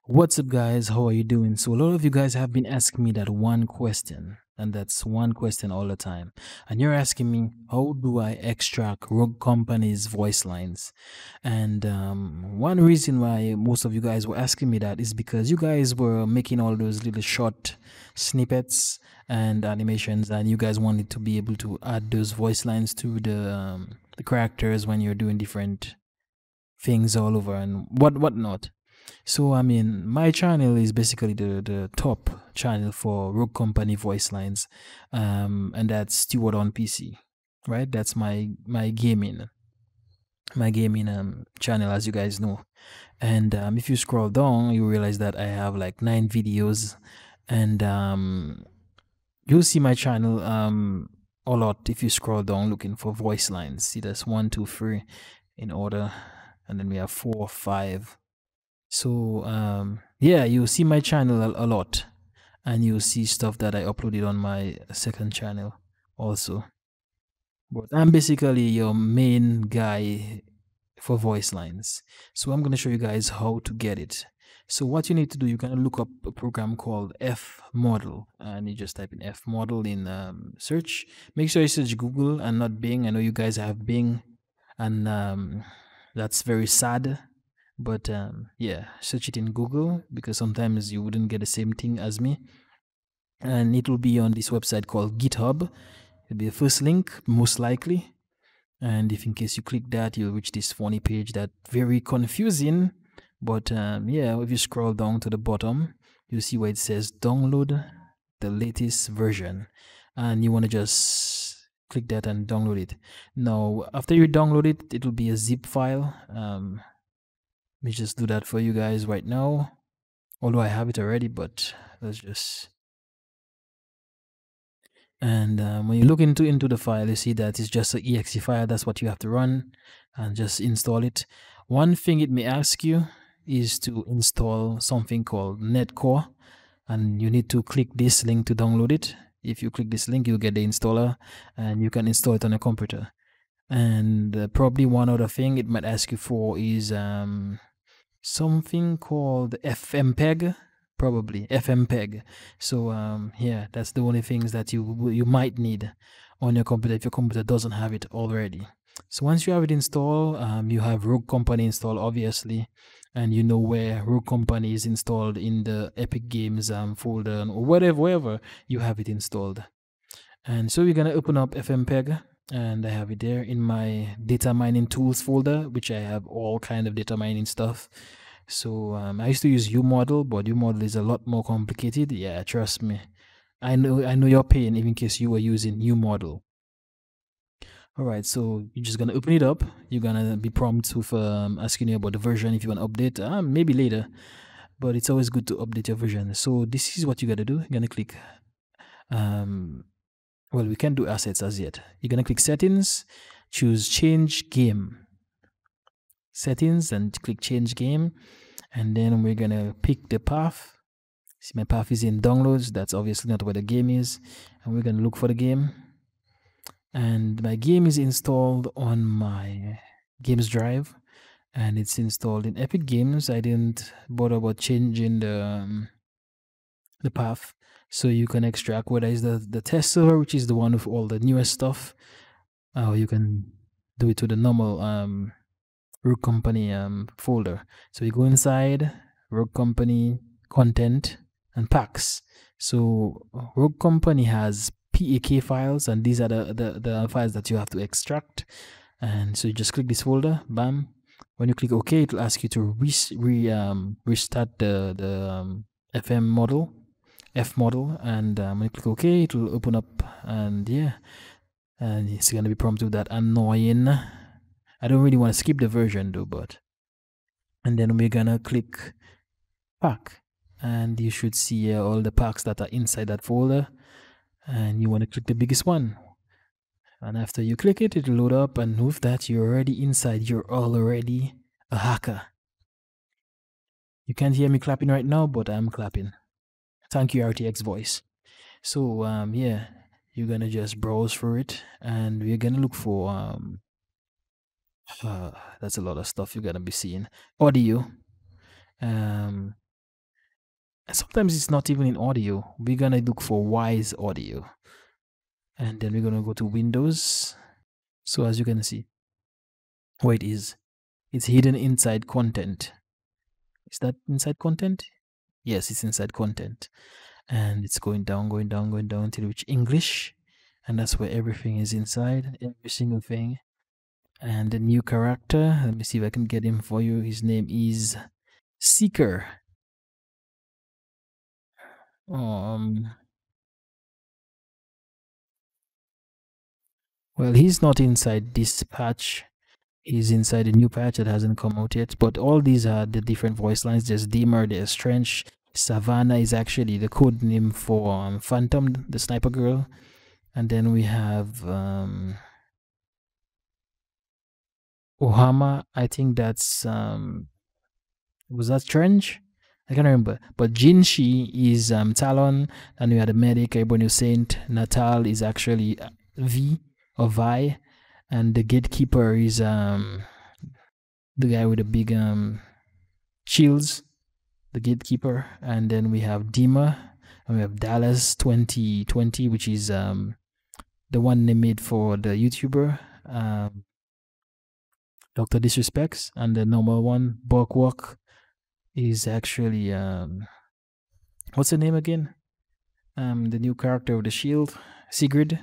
What's up, guys? How are you doing? So, a lot of you guys have been asking me that one question, and that's one question all the time. And you're asking me, how do I extract Rogue Company's voice lines? And um, one reason why most of you guys were asking me that is because you guys were making all those little short snippets and animations, and you guys wanted to be able to add those voice lines to the um, the characters when you're doing different things all over and what whatnot. So I mean, my channel is basically the the top channel for Rogue Company voice lines, um, and that's Steward on PC, right? That's my my gaming, my gaming um channel, as you guys know. And um, if you scroll down, you realize that I have like nine videos, and um, you'll see my channel um a lot if you scroll down looking for voice lines. See, there's one, two, three in order, and then we have four, five so um, yeah, you'll see my channel a, a lot, and you'll see stuff that I uploaded on my second channel also. But I'm basically your main guy for voice lines. So I'm gonna show you guys how to get it. So what you need to do, you're gonna look up a program called F Model, and you just type in F Model in um, search. Make sure you search Google and not Bing. I know you guys have Bing, and um, that's very sad but um, yeah search it in google because sometimes you wouldn't get the same thing as me. And it will be on this website called github. It'll be the first link most likely. And if in case you click that you'll reach this funny page that very confusing. But um, yeah if you scroll down to the bottom you'll see where it says download the latest version. And you want to just click that and download it. Now after you download it it will be a zip file. Um, let me just do that for you guys right now. Although I have it already, but let's just and um, when you look into into the file you see that it's just an exe file. That's what you have to run and just install it. One thing it may ask you is to install something called .NET Core and you need to click this link to download it. If you click this link you'll get the installer and you can install it on a computer. And uh, probably one other thing it might ask you for is um, something called FMPEG, probably FMPEG. So um, yeah, that's the only things that you you might need on your computer if your computer doesn't have it already. So once you have it installed, um, you have Rogue Company installed, obviously, and you know where Rogue Company is installed in the Epic Games um, folder or whatever, wherever you have it installed. And so we're gonna open up FMPEG and I have it there in my data mining tools folder, which I have all kind of data mining stuff. So um, I used to use UModel, but UModel is a lot more complicated. Yeah, trust me. I know I know your pain, even in case you were using UModel. All right, so you're just gonna open it up. You're gonna be prompted with um, asking you about the version if you want to update. Uh, maybe later, but it's always good to update your version. So this is what you gotta do. You're gonna click um, well we can't do assets as yet. You're gonna click settings choose change game. Settings and click change game and then we're gonna pick the path. See my path is in downloads. That's obviously not where the game is. And we're gonna look for the game. And my game is installed on my games drive and it's installed in epic games. I didn't bother about changing the um, the path so you can extract whether it's the, the test server, which is the one with all the newest stuff, or you can do it to the normal um, Rogue Company um, folder. So you go inside Rogue Company content and packs. So Rogue Company has PAK files, and these are the, the, the files that you have to extract. And so you just click this folder, bam. When you click OK, it will ask you to re, re um, restart the, the um, FM model F model and um, when you click OK it will open up and yeah. And it's gonna be prompted with that annoying I don't really want to skip the version though but and then we're gonna click pack. And you should see uh, all the packs that are inside that folder and you want to click the biggest one. And after you click it it'll load up and with that you're already inside you're already a hacker. You can't hear me clapping right now but I'm clapping thank you rtx voice so um yeah you're gonna just browse for it and we're gonna look for um uh, that's a lot of stuff you're gonna be seeing audio um sometimes it's not even in audio. We're gonna look for WwiseAudio. And then we're gonna go to Windows. So as you can see, where it is, it's hidden inside content. Is that inside content? Yes, it's inside content. And it's going down, going down, going down until reach English. And that's where everything is inside, every single thing. And the new character, let me see if I can get him for you. His name is Seeker. Um, well, he's not inside this patch is inside a new patch that hasn't come out yet. But all these are the different voice lines. There's Dimmer, there's Trench. Savannah is actually the code name for um, Phantom, the sniper girl. And then we have um, Ohama. I think that's um, was that Trench? I can't remember. But Jinshi is um, Talon, and we had a medic, Ebony Saint. Natal is actually uh, V or Vi and the gatekeeper is um the guy with the big um shields the gatekeeper. And then we have dima and we have dallas 2020 which is um the one they made for the youtuber um dr disrespects. And the normal one Bukwalk is actually um what's the name again? Um the new character of the shield sigrid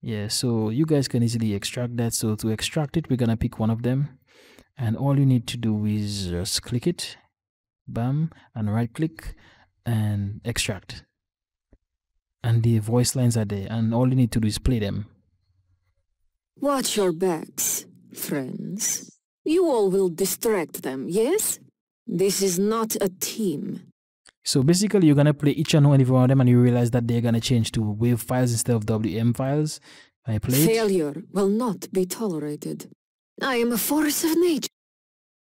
yeah so you guys can easily extract that. So to extract it we're gonna pick one of them. And all you need to do is just click it. Bam and right click and extract. And the voice lines are there and all you need to do is play them. Watch your backs friends. You all will distract them yes? This is not a team so basically, you're gonna play each and every one of them, and you realize that they're gonna change to WAV files instead of WEM files. I play Failure will not be tolerated. I am a force of nature.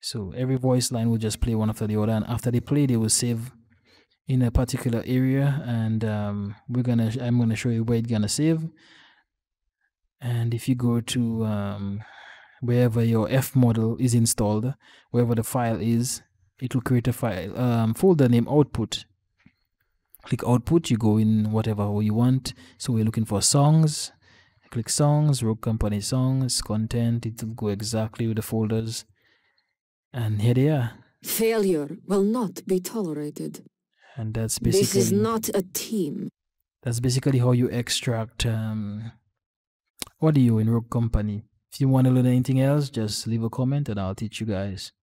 So every voice line will just play one after the other, and after they play, they will save in a particular area, and um, we're gonna. I'm gonna show you where it's gonna save. And if you go to um, wherever your F model is installed, wherever the file is, it will create a file um, folder name output. Click output you go in whatever you want. So we're looking for songs. Click songs rogue company songs content. It will go exactly with the folders. And here they are. Failure will not be tolerated. And that's basically this is not a team. That's basically how you extract um, audio in rogue company. If you want to learn anything else just leave a comment and i'll teach you guys